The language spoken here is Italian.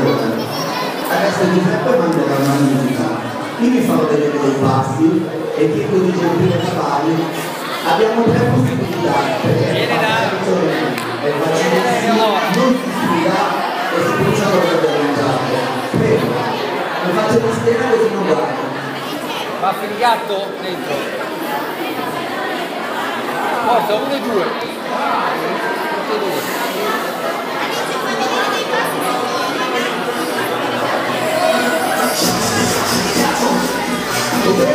allora, adesso Giuseppe manderà una musica, io vi farò vedere dei pasti e chiedo di gentile cavalli. Abbiamo tre possibilità, perché Viene da- è facilissimo, non si sfida e si bruciano per mangiare. Prego, mi faccio la schiena così non guardo. Va gatto dentro. Forza, uno e due. Eu tenho.